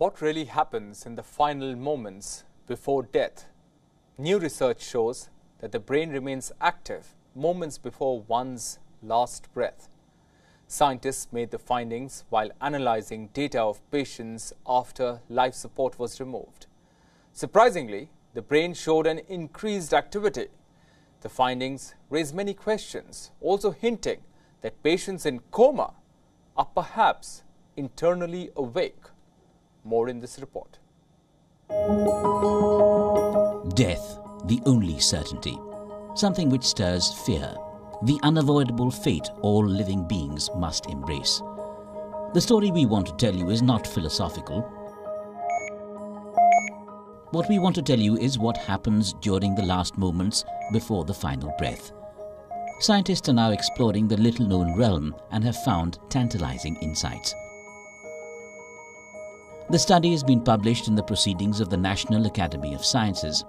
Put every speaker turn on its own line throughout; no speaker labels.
What really happens in the final moments before death? New research shows that the brain remains active moments before one's last breath. Scientists made the findings while analyzing data of patients after life support was removed. Surprisingly, the brain showed an increased activity. The findings raise many questions, also hinting that patients in coma are perhaps internally awake. More in this report.
Death, the only certainty. Something which stirs fear. The unavoidable fate all living beings must embrace. The story we want to tell you is not philosophical. What we want to tell you is what happens during the last moments before the final breath. Scientists are now exploring the little known realm and have found tantalizing insights. The study has been published in the Proceedings of the National Academy of Sciences.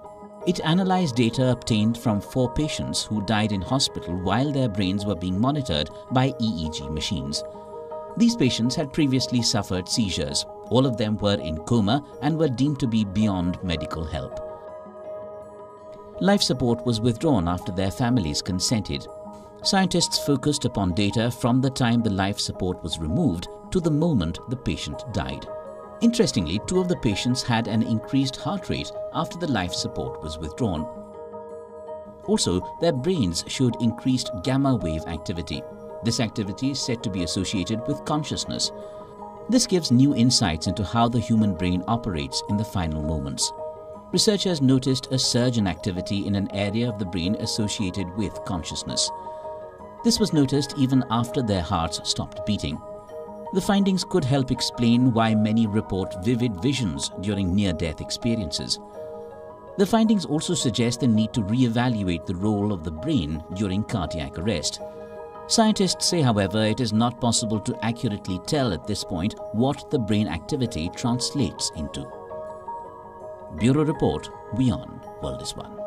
It analyzed data obtained from four patients who died in hospital while their brains were being monitored by EEG machines. These patients had previously suffered seizures. All of them were in coma and were deemed to be beyond medical help. Life support was withdrawn after their families consented. Scientists focused upon data from the time the life support was removed to the moment the patient died. Interestingly, two of the patients had an increased heart rate after the life support was withdrawn. Also, their brains showed increased gamma wave activity. This activity is said to be associated with consciousness. This gives new insights into how the human brain operates in the final moments. Researchers noticed a surge in activity in an area of the brain associated with consciousness. This was noticed even after their hearts stopped beating. The findings could help explain why many report vivid visions during near death experiences. The findings also suggest the need to re-evaluate the role of the brain during cardiac arrest. Scientists say, however, it is not possible to accurately tell at this point what the brain activity translates into. Bureau Report WION World is One.